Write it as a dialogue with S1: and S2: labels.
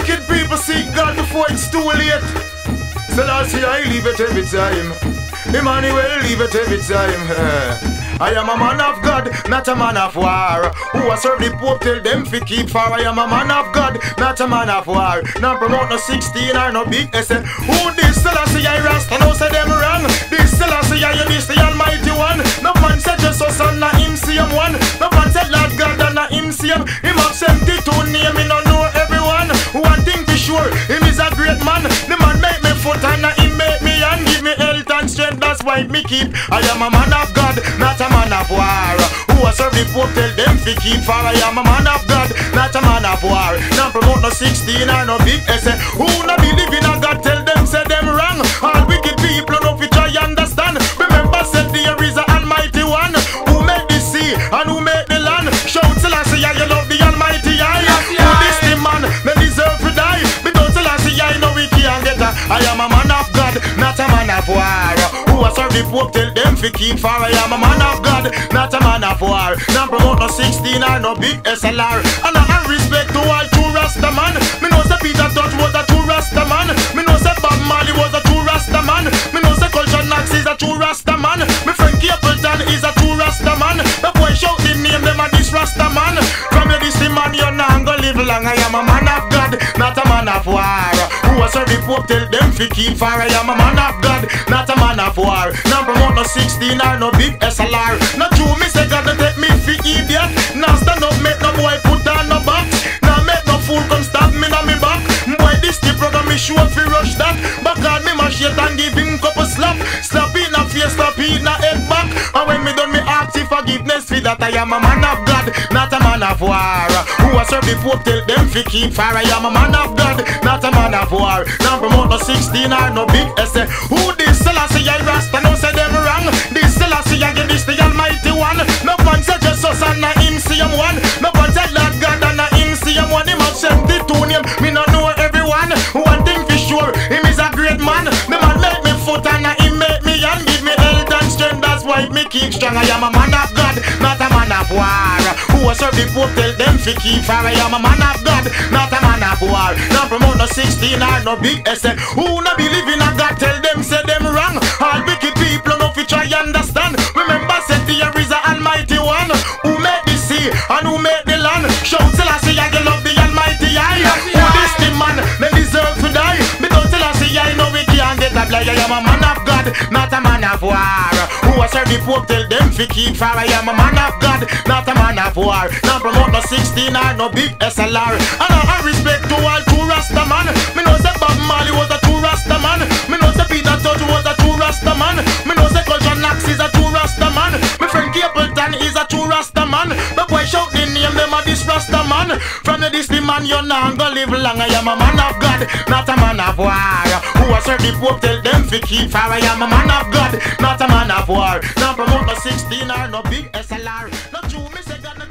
S1: wicked people seek God before it's too late. Selassie, I leave it every time. Emmanuel, leave it every time. I am a man of God, not a man of war. Who a serve the Pope till them fi keep far. I am a man of God, not a man of war. Now promote no 16 or no big essay. Who this Selassie I rasta no say them wrong. This Selassie I this the Almighty One. No man said just us and not him see him one. No man said Lord God and not him see him. Him have 72 name, me no sure, him is a great man. The man make me foot and not him make me and Give me health and strength, that's why me keep. I am a man of God, not a man of war. Who a serve the Pope tell them fi keep far. I am a man of God, not a man of war. Now promote no 16 or no big essay. Who no believe in a war. Who a serve the Pope tell them fi keep far. I am a man of God, not a man of war. Now promote no 16 or no big SLR. And I have respect to all true Rasta man. Me know say Peter Tosh was a true Rasta man. Me know say Bob Who a serve the tell them fi keep far. I am a man of God, not a man of war. Now promote no 16 or no big SLR. Not true, me say God take me fi idiot. Now stand up, make no boy put on no back Now make no fool come stab me na me back. Boy, this the program me sure fi rush that. But God me mash it and give him couple slap. Slap in a face, slap in a head back. And when me done me ask for forgiveness for that I am a man of God, not a man of war. A serve the Pope tell them fi keep far. I am a man of God, not a man of war. Now promote no 16 or no big essay. Who this Selassie I rasta no say them wrong. This Selassie I get this the Almighty One. No man say just us and not him see him one. No man say Lord God and not him see him one. Him have 72 name. Me no know everyone. One thing for sure, him is a great man. The man make me foot and not him make me hand. Give me health and strength. That's why me keep strong. I am a man of God, not a man of war. A serve the Pope tell them fi keep far. I am a man of God, not a man of war. Now promote no 16 or no big essay. Who no believe in a God tell them say them wrong. All wicked people no fi try understand. The Pope tell them fi keep far. I am a man of God, not a man of war. Now promote no 16 or no big SLR. And I have respect to all true Rasta man. Me know say Bob Marley was a true Rasta man. Me know say Peter Tosh was a true Rasta man. Me know say Culture Knox is a true Rasta man. Me friend Capleton is a true Rasta man. The boy shout the name them a this Rasta man. From the this the man you not go live long. I am a man of God, not a man of war. Concert the Pope tell them to keep far. I am a man of God, not a man of war. Now promote no 16 or no big SLR. Not you, me say God, not